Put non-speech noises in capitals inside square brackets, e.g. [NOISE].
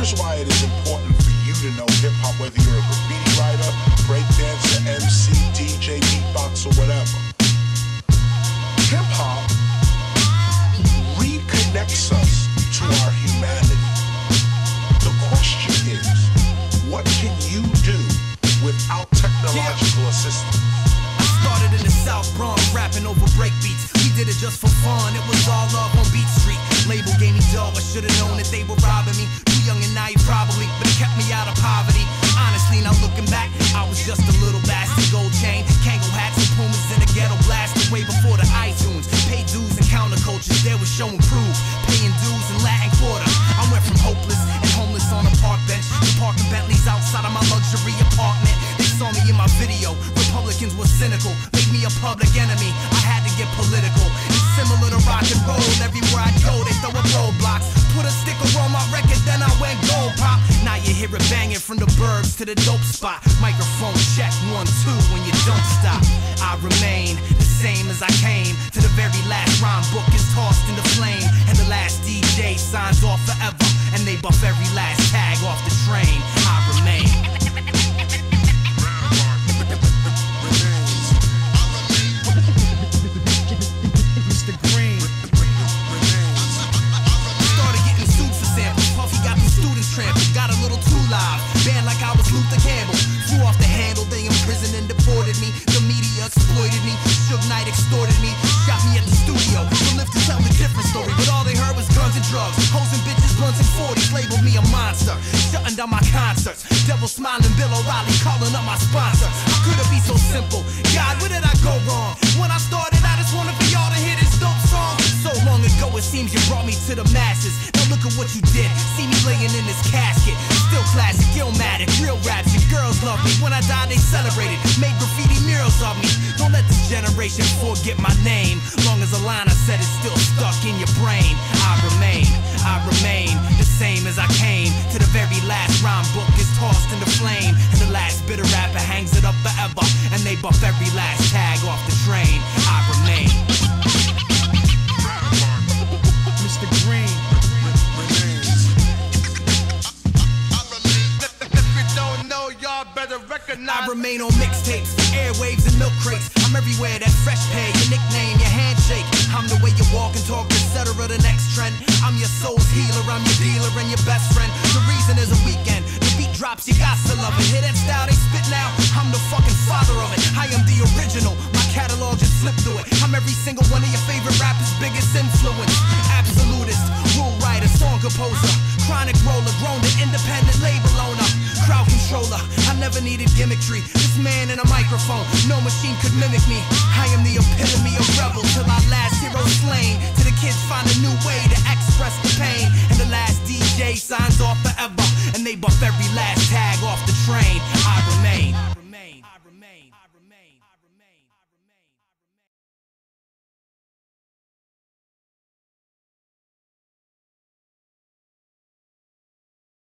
Here's why it is important for you to know hip hop, whether you're a graffiti writer, breakdancer, MC, DJ, beatbox, or whatever. Hip hop reconnects us to our humanity. The question is, what can you do without technological assistance? I started in the South Bronx, rapping over breakbeats. We did it just for fun, it was all love on Beat Street. Label gave me dough, I should've known that they were parking Bentleys outside of my luxury apartment. They saw me in my video. Republicans were cynical, made me a public enemy. I had to get political. It's similar to rock and roll. Everywhere I go, they throw up roadblocks. Put a sticker on my record, then I went gold pop. Now you hear it banging from the burbs to the dope spot. Microphone check one two when you don't stop. I remain the same as I came. To the very last rhyme book is tossed in the flame, and the last DJ signs off forever, and they buff every train. Down my concerts. Devil smiling Bill O'Reilly calling up my sponsor. How could it be so simple? God, where did I go wrong? When I started, I just wanted for y'all to hear this dope song. So long ago, it seems you brought me to the masses. Now look at what you did. See me laying in this casket. Still classic, illmatic, real raps. Your girls love me. When I died, they celebrated. Made graffiti murals of me. Don't let this generation forget my name. Long as a line I said is still stuck in your brain. I remain, I remain same as I came. To the very last rhyme book is tossed in the flame. And the last bitter rapper hangs it up forever. And they buff every last tag off the train. I remain. [LAUGHS] Mr. Green. I remain on mixtapes, airwaves, and milk crates. I'm everywhere, that fresh pay, your nickname, flip through it. I'm every single one of your favorite rappers' biggest influence. Absolutist, rule writer, song composer, chronic roller, grown to independent label owner, crowd controller. I never needed gimmickry. This man in a microphone, no machine could mimic me. I am the epitome of rebel till our last hero slain. To the kids find a new way to express the pain. And the last DJ signs off forever. And they buff every last tag off the train. I remain.